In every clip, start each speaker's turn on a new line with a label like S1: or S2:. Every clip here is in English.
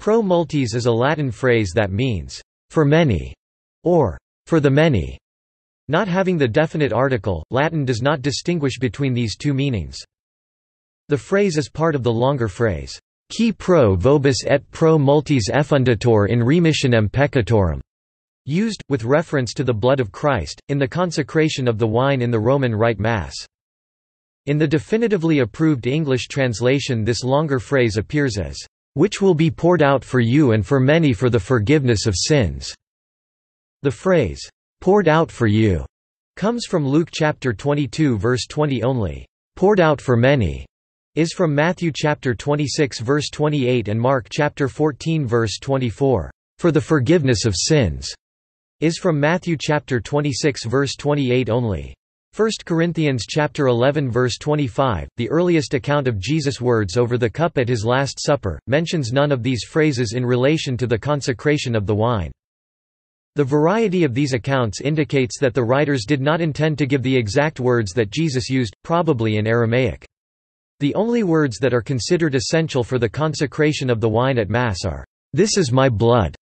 S1: Pro multis is a Latin phrase that means, for many, or for the many. Not having the definite article, Latin does not distinguish between these two meanings. The phrase is part of the longer phrase, qui pro vobis et pro multis effundetur in remissionem peccatorum, used, with reference to the blood of Christ, in the consecration of the wine in the Roman Rite Mass. In the definitively approved English translation this longer phrase appears as, which will be poured out for you and for many for the forgiveness of sins." The phrase, "'poured out for you' comes from Luke chapter 22 verse 20 only. "'Poured out for many' is from Matthew chapter 26 verse 28 and Mark chapter 14 verse 24. "'For the forgiveness of sins' is from Matthew chapter 26 verse 28 only. 1 Corinthians chapter 11 verse 25, the earliest account of Jesus' words over the cup at his Last Supper, mentions none of these phrases in relation to the consecration of the wine. The variety of these accounts indicates that the writers did not intend to give the exact words that Jesus used, probably in Aramaic. The only words that are considered essential for the consecration of the wine at Mass are, "'This is my blood'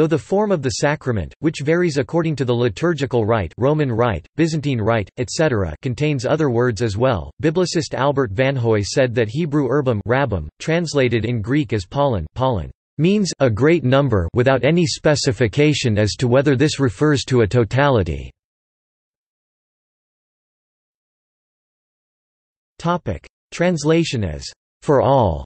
S1: Though the form of the sacrament, which varies according to the liturgical rite Roman rite, Byzantine rite, etc. contains other words as well, biblicist Albert Van Vanhoye said that Hebrew urbum rabbim, translated in Greek as pollen, pollen means a great number without any specification as to whether this refers to a totality. Translation as for all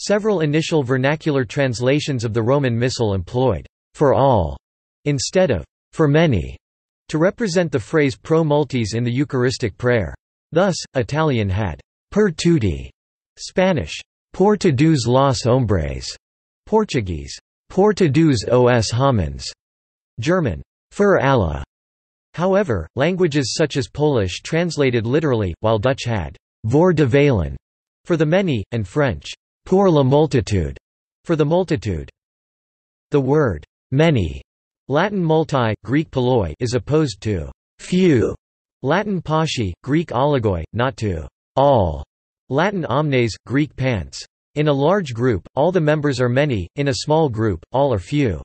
S1: Several initial vernacular translations of the Roman Missal employed for all instead of for many to represent the phrase pro multis in the Eucharistic prayer. Thus, Italian had per tutti, Spanish por todos los hombres, Portuguese por todos os homens, German für alle. However, languages such as Polish translated literally, while Dutch had voor de velen for the many, and French, pour la multitude, for the multitude. The word many, Latin multi, Greek polloi, is opposed to few, Latin pauci, Greek oligoi, not to all, Latin omnes, Greek pants. In a large group, all the members are many, in a small group, all are few.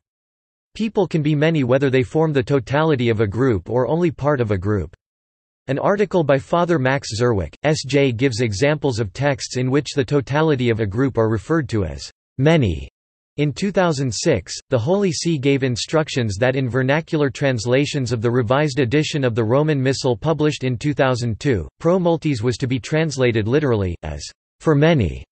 S1: People can be many whether they form the totality of a group or only part of a group. An article by Father Max Zerwick, S.J. gives examples of texts in which the totality of a group are referred to as many. In 2006, the Holy See gave instructions that in vernacular translations of the revised edition of the Roman Missal published in 2002, pro multis was to be translated literally, as for many.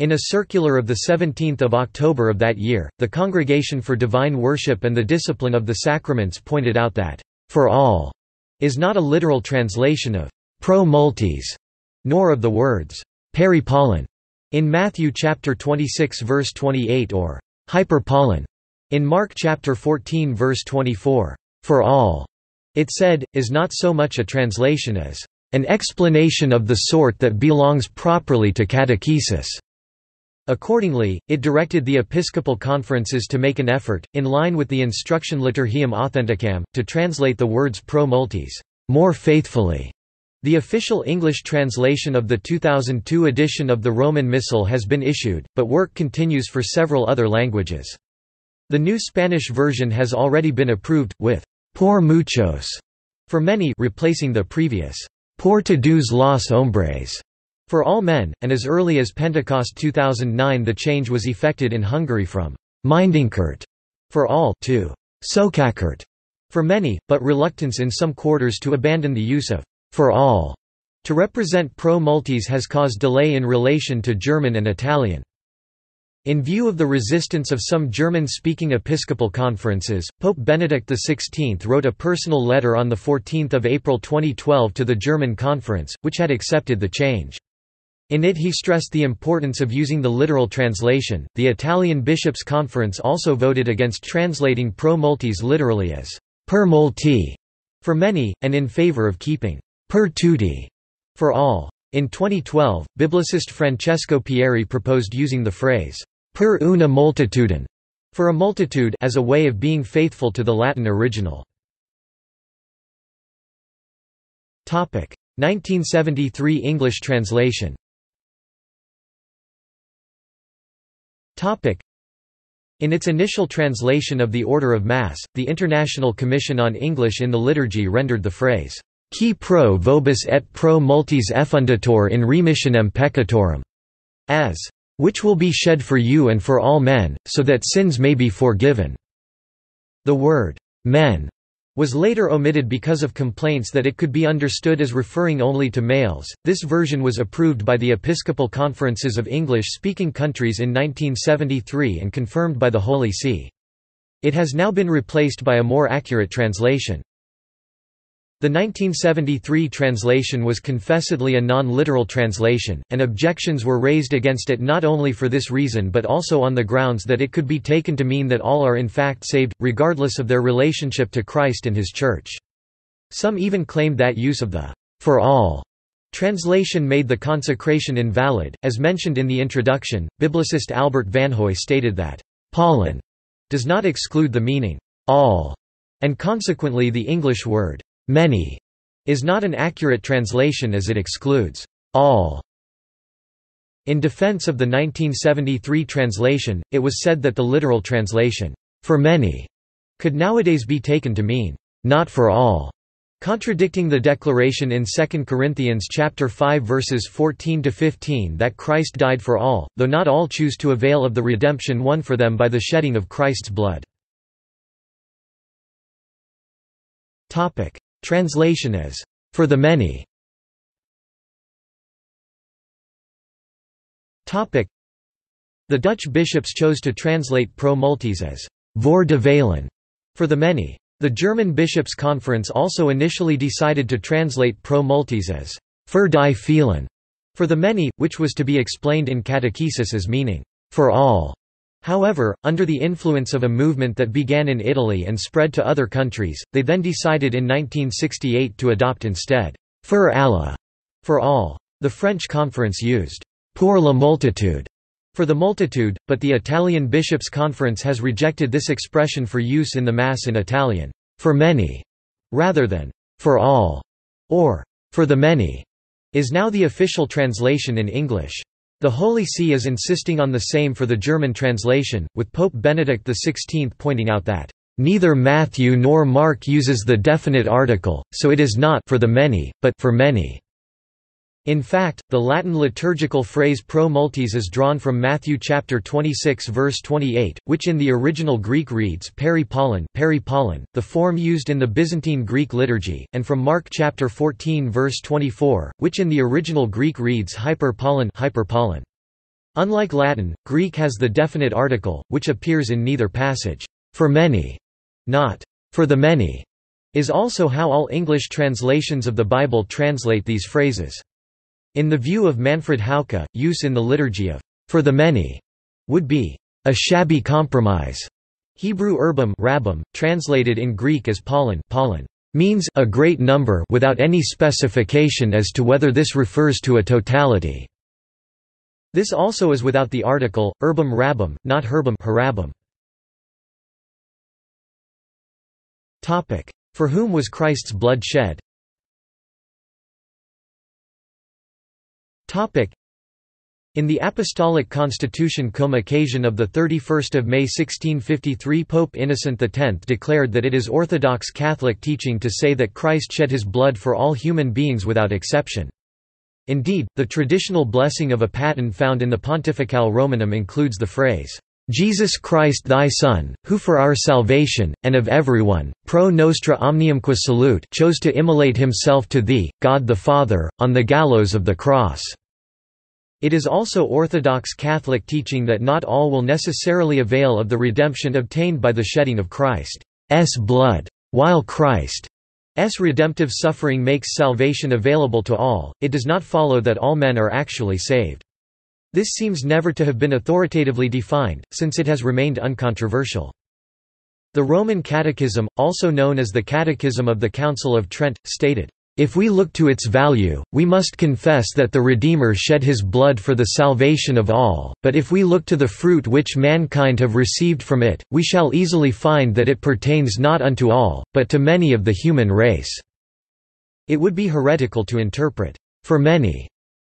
S1: In a circular of 17 October of that year, the Congregation for Divine Worship and the Discipline of the Sacraments pointed out that, for all, is not a literal translation of pro multis, nor of the words pollen in Matthew chapter 26 verse 28 or hyperpollen in Mark chapter 14 verse 24. For all, it said, is not so much a translation as an explanation of the sort that belongs properly to catechesis. Accordingly, it directed the episcopal conferences to make an effort, in line with the Instruction Liturgiam Authenticam, to translate the words pro multis more faithfully. The official English translation of the 2002 edition of the Roman Missal has been issued, but work continues for several other languages. The new Spanish version has already been approved, with por muchos for many replacing the previous por todos los hombres for all men, and as early as Pentecost 2009 the change was effected in Hungary from Mindenkort for all to Sokakert for many, but reluctance in some quarters to abandon the use of for all to represent pro multis has caused delay in relation to German and Italian. In view of the resistance of some German-speaking episcopal conferences, Pope Benedict XVI wrote a personal letter on 14 April 2012 to the German conference, which had accepted the change. In it he stressed the importance of using the literal translation. The Italian Bishops' Conference also voted against translating pro multis literally as per multi for many, and in favor of keeping per tutti for all. In 2012, biblicist Francesco Pieri proposed using the phrase per una multitudine for a multitude as a way of being faithful to the Latin original. Topic: 1973 English translation in its initial translation of the Order of Mass, the International Commission on English in the Liturgy rendered the phrase, Qui pro vobis et pro multis effundetur in remissionem peccatorum, as, which will be shed for you and for all men, so that sins may be forgiven. The word, men, was later omitted because of complaints that it could be understood as referring only to males. This version was approved by the Episcopal Conferences of English speaking countries in 1973 and confirmed by the Holy See. It has now been replaced by a more accurate translation. The 1973 translation was confessedly a non-literal translation, and objections were raised against it not only for this reason but also on the grounds that it could be taken to mean that all are in fact saved, regardless of their relationship to Christ and His Church. Some even claimed that use of the «for all» translation made the consecration invalid. As mentioned in the introduction, biblicist Albert Vanhoye stated that «Pauline» does not exclude the meaning «all», and consequently the English word many is not an accurate translation as it excludes all. In defense of the 1973 translation, it was said that the literal translation, for many, could nowadays be taken to mean, not for all, contradicting the declaration in 2 Corinthians chapter 5 verses 14 to 15 that Christ died for all, though not all choose to avail of the redemption won for them by the shedding of Christ's blood. Topic: Translation as, "...for the many". The Dutch bishops chose to translate pro multis as, "...voor de velen", for the many. The German Bishops' Conference also initially decided to translate pro multis as, "...für die vielen", for the many, which was to be explained in catechesis as meaning, "...for all". However, under the influence of a movement that began in Italy and spread to other countries, they then decided in 1968 to adopt instead, für alle, for all. The French conference used, pour la multitude, for the multitude, but the Italian Bishops' Conference has rejected this expression for use in the Mass in Italian, for many, rather than, for all, or, for the many, is now the official translation in English. The Holy See is insisting on the same for the German translation, with Pope Benedict XVI pointing out that, "...neither Matthew nor Mark uses the definite article, so it is not for the many, but for many." In fact, the Latin liturgical phrase pro multis is drawn from Matthew chapter 26 verse 28, which in the original Greek reads peri pollen, peri pollen, the form used in the Byzantine Greek liturgy, and from Mark chapter 14 verse 24, which in the original Greek reads hyper pollen, hyper pollen. Unlike Latin, Greek has the definite article, which appears in neither passage. For many, not for the many, is also how all English translations of the Bible translate these phrases. In the view of Manfred Hauke, use in the liturgy of for the many would be a shabby compromise. Hebrew urbum rabbim, translated in Greek as pollen, pollen means a great number without any specification as to whether this refers to a totality. This also is without the article, urbum rabbim, not herbum harabim. For whom was Christ's blood shed? In the Apostolic Constitution cum occasione of 31 May 1653 Pope Innocent X declared that it is Orthodox Catholic teaching to say that Christ shed his blood for all human beings without exception. Indeed, the traditional blessing of a paten found in the Pontificale Romanum includes the phrase, Jesus Christ thy Son, who for our salvation, and of everyone, pro nostra omniumque salute chose to immolate himself to thee, God the Father, on the gallows of the cross." It is also Orthodox Catholic teaching that not all will necessarily avail of the redemption obtained by the shedding of Christ's blood. While Christ's redemptive suffering makes salvation available to all, it does not follow that all men are actually saved. This seems never to have been authoritatively defined, since it has remained uncontroversial. The Roman Catechism, also known as the Catechism of the Council of Trent, stated, if we look to its value, we must confess that the Redeemer shed his blood for the salvation of all, but if we look to the fruit which mankind have received from it, we shall easily find that it pertains not unto all, but to many of the human race." It would be heretical to interpret, for many,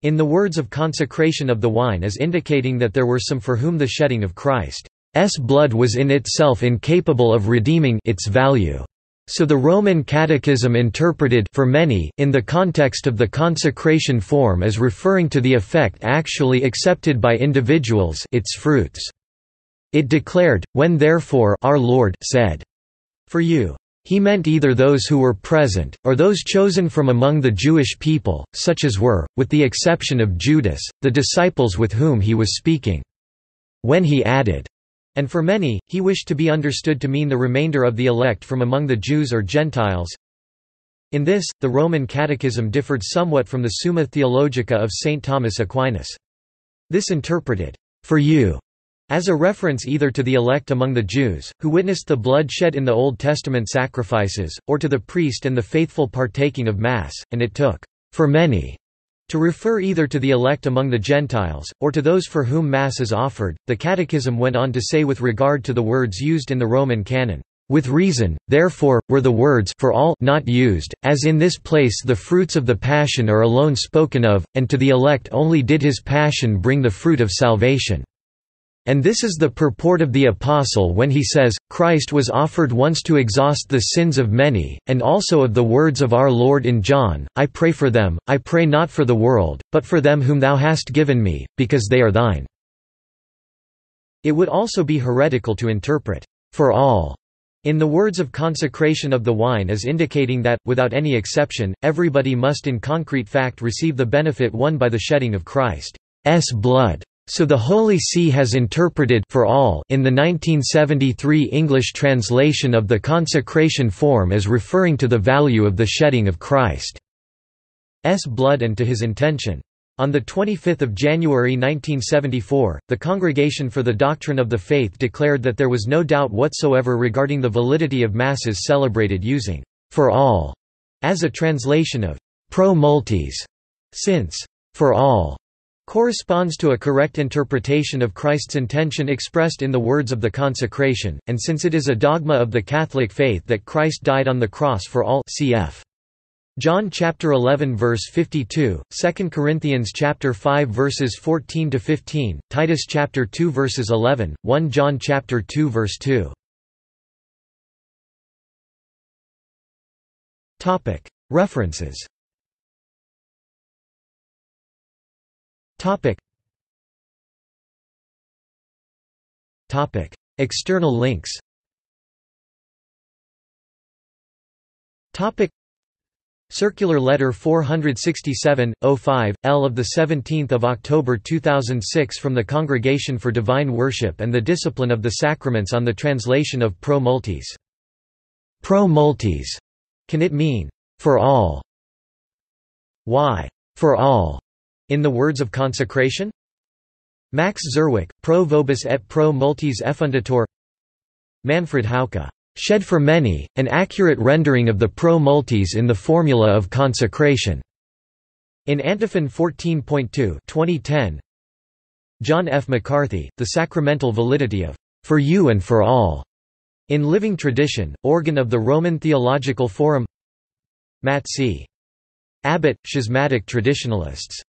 S1: in the words of consecration of the wine as indicating that there were some for whom the shedding of Christ's blood was in itself incapable of redeeming its value. So the Roman Catechism interpreted for many in the context of the consecration form as referring to the effect actually accepted by individuals its fruits. It declared, when therefore our Lord said, For you, he meant either those who were present, or those chosen from among the Jewish people, such as were, with the exception of Judas, the disciples with whom he was speaking. When he added, and for many, he wished to be understood to mean the remainder of the elect from among the Jews or Gentiles. In this, the Roman Catechism differed somewhat from the Summa Theologica of St. Thomas Aquinas. This interpreted, for you, as a reference either to the elect among the Jews, who witnessed the blood shed in the Old Testament sacrifices, or to the priest and the faithful partaking of Mass, and it took, for many, to refer either to the elect among the Gentiles, or to those for whom Mass is offered, the Catechism went on to say with regard to the words used in the Roman canon, with reason, therefore, were the words for all not used, as in this place the fruits of the Passion are alone spoken of, and to the elect only did his Passion bring the fruit of salvation. And this is the purport of the Apostle when he says, Christ was offered once to exhaust the sins of many, and also of the words of our Lord in John, I pray for them, I pray not for the world, but for them whom thou hast given me, because they are thine. It would also be heretical to interpret, for all, in the words of consecration of the wine as indicating that, without any exception, everybody must in concrete fact receive the benefit won by the shedding of Christ's blood. So the Holy See has interpreted for all in the 1973 English translation of the consecration form as referring to the value of the shedding of Christ's blood and to his intention. On 25 January 1974, the Congregation for the Doctrine of the Faith declared that there was no doubt whatsoever regarding the validity of Masses celebrated using «for all» as a translation of «pro multis», since «for all» corresponds to a correct interpretation of Christ's intention expressed in the words of the consecration, and since it is a dogma of the Catholic faith that Christ died on the cross for all cf. John chapter 11 verse 52, 2 Corinthians chapter 5 verses 14 to 15, Titus chapter 2 verses 11, 1 John chapter 2 verse 2. Topic: References Topic. Topic. External links Topic. Circular Letter 467-05, L of 17 October 2006 from the Congregation for Divine Worship and the Discipline of the Sacraments on the translation of Pro Multis. Pro Multis. Can it mean, for all? Why, for all? In the words of consecration? Max Zerwick, Pro Vobis et Pro Multis Effundetur Manfred Hauke, Shed for Many, an accurate rendering of the Pro Multis in the formula of consecration. In Antiphon 14.2 2010, John F. McCarthy, The Sacramental Validity of For You and For All, in Living Tradition, organ of the Roman Theological Forum Matt C. Abbott, Schismatic Traditionalists